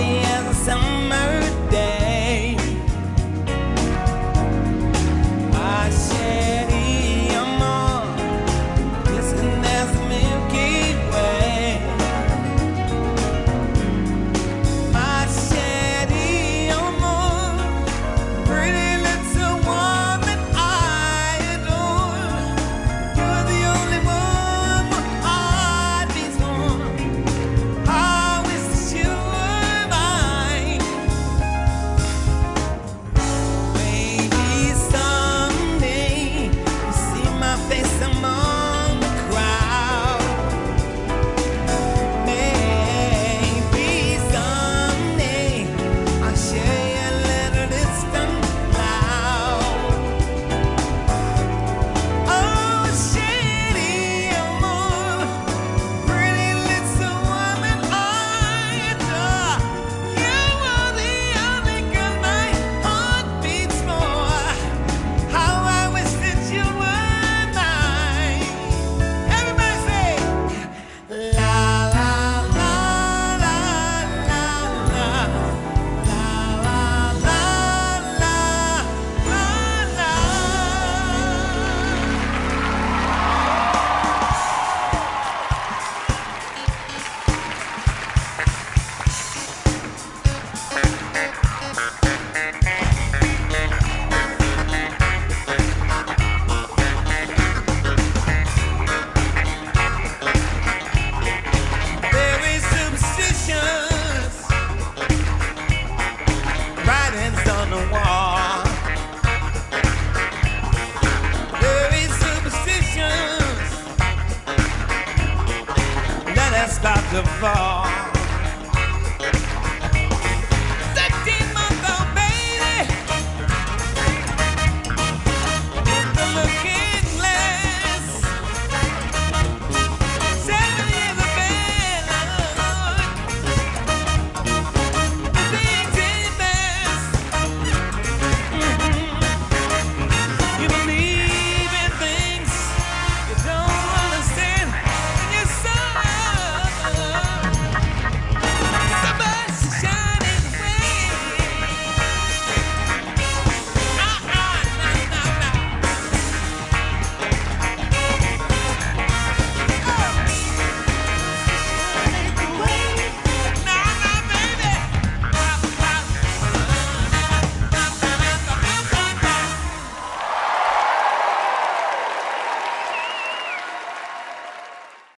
the end. To fall.